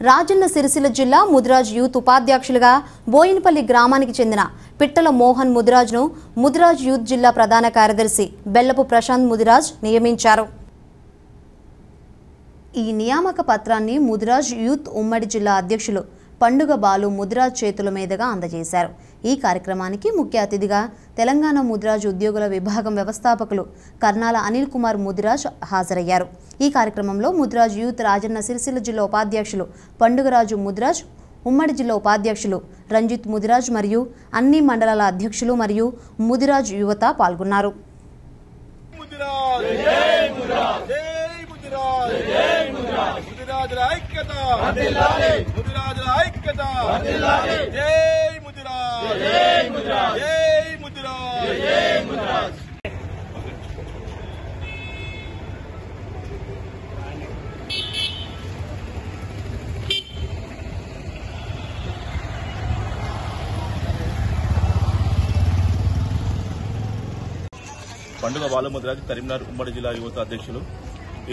రాజన్న సిరిసిల్ల జిల్లా ముదిరాజ్ యూత్ ఉపాధ్యక్షులుగా బోయినపల్లి గ్రామానికి చెందిన పిట్టల మోహన్ ముదిరాజ్ను ముదిరాజ్ యూత్ జిల్లా ప్రధాన కార్యదర్శి బెల్లపు ప్రశాంత్ ముదిరాజ్ నియమించారు. ఈ నియామక పత్రాన్ని ముదిరాజ్ యూత్ ఉమ్మడి జిల్లా అధ్యక్షులు పండుగ బాలు ముదిరాజ్ చేతుల మీదుగా అందజేశారు. ఈ కార్యక్రమానికి ముఖ్య అతిథిగా తెలంగాణ ముదిరాజ్ ఉద్యోగుల విభాగం వ్యవస్థాపకులు కర్నాల అనిల్ కుమార్ ముదిరాజ్ హాజరయ్యారు. ఈ కార్యక్రమంలో ముదిరాజ్ యూత్ రాజన్న సిరిసిల్ల జిల్లా ఉపాధ్యక్షులు పండుగరాజు ముదిరాజ్ ఉమ్మడి జిల్లా ఉపాధ్యక్షులు రంజిత్ ముదిరాజ్ మరియు అన్ని మండలాల అధ్యక్షులు మరియు ముదిరాజ్ యువత పాల్గొన్నారు. ముదిరాజ్ జై ముదిరాజ్. జై ముదిరాజ్. జై ముదిరాజ్. ముదిరాజుల ఐక్యత. ఐక్యత! జై ముదిరాజ్! జై ముదిరాజ్! జై ముదిరాజ్ జై ముదిరాజ్ పండుగ బాలముద్రాజ్ కరీంనగర్ ఉమ్మడి జిల్లా యువత అధ్యక్షులు.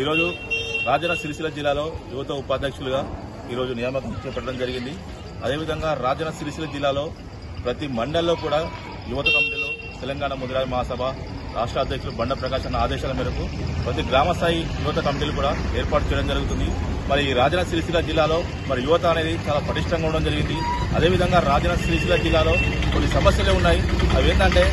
ఈరోజు రాజన్న సిరిసిల్ల జిల్లాలో యువత ఉపాధ్యక్షులుగా ఈరోజు నియామకం చేపట్టడం జరిగింది. అదేవిధంగా రాజన్న సిరిసిల్ల జిల్లాలో ప్రతి మండల్లో కూడా యువత కమిటీలో తెలంగాణ ముద్రాజ్ మహాసభ రాష్ట్ర అధ్యక్షులు బండ ప్రకాశ్ అన్న ఆదేశాల మేరకు ప్రతి గ్రామ స్థాయి యువత కమిటీలు కూడా ఏర్పాటు చేయడం జరుగుతుంది. మరి ఈ రాజన్న సిరిసిల్ల జిల్లాలో మరి యువత అనేది చాలా పటిష్టంగా ఉండడం జరిగింది. అదేవిధంగా రాజన్న సిరిసిల్ల జిల్లాలో కొన్ని సమస్యలే ఉన్నాయి. అవి ఏంటంటే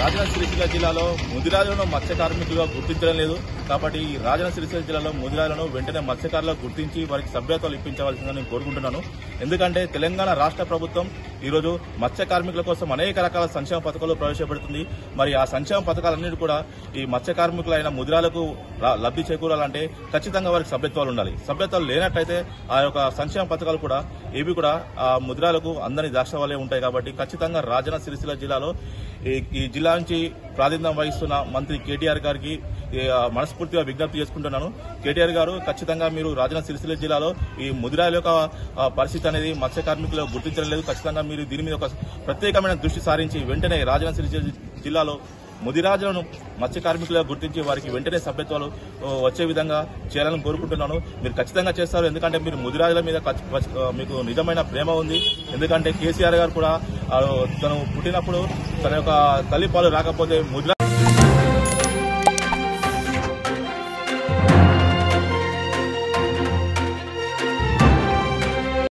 రాజన్న సిరిసిల్ల జిల్లాలో ముదిరాజులను మత్స్య కార్మికులుగా గుర్తించడం లేదు. కాబట్టి ఈ రాజన్న సిరిసిల్ల జిల్లాలో ముదిరాజులను వెంటనే మత్స్యకారులకు గుర్తించి వారికి సభ్యత్వాలు ఇప్పించవలసిందని కోరుకుంటున్నాను. ఎందుకంటే తెలంగాణ రాష్ట్ర ప్రభుత్వం ఈరోజు మత్స్య కార్మికుల కోసం అనేక రకాల సంక్షేమ పథకాలు ప్రవేశపెడుతుంది. మరి ఆ సంక్షేమ పథకాలన్నిటి కూడా ఈ మత్స్య కార్మికులైన ముదిరాలకు లబ్ధి చేకూరాలంటే ఖచ్చితంగా వారికి సభ్యత్వాలు ఉండాలి. సభ్యత్వాలు లేనట్టయితే ఆ యొక్క సంక్షేమ పథకాలు కూడా ఏవి కూడా ఆ ముద్రాలకు అందరి దాక్ష వల్లే ఉంటాయి కాబట్టి ఖచ్చితంగా రాజన్న సిరిసిల్ల జిల్లాలో ఈ- ఈ జిల్లా నుంచి ప్రాతినిధ్యం వహిస్తున్న మంత్రి కేటీఆర్ గారికి మనస్ఫూర్తిగా విజ్ఞప్తి చేసుకుంటున్నాను. కేటీఆర్ గారు ఖచ్చితంగా మీరు రాజన్న సిరిసిల్ల జిల్లాలో ఈ ముదిరాల యొక్క పరిస్థితి అనేది మత్స్య కార్మికులు గుర్తించడం లేదు. ఖచ్చితంగా మీరు దీని మీద ఒక ప్రత్యేకమైన దృష్టి సారించి వెంటనే రాజన్న సిరిసిల్ల జిల్లాలో ముదిరాజులను మత్స్య కార్మికులుగా గుర్తించి వారికి వెంటనే సభ్యత్వాలు వచ్చే విధంగా చేయాలని కోరుకుంటున్నాను. మీరు ఖచ్చితంగా చేస్తారు. ఎందుకంటే మీరు ముదిరాజుల మీద మీకు నిజమైన ప్రేమ ఉంది. ఎందుకంటే కేసీఆర్ గారు కూడా తను పుట్టినప్పుడు తన యొక్క తల్లి పాలు రాకపోతే ముదిరా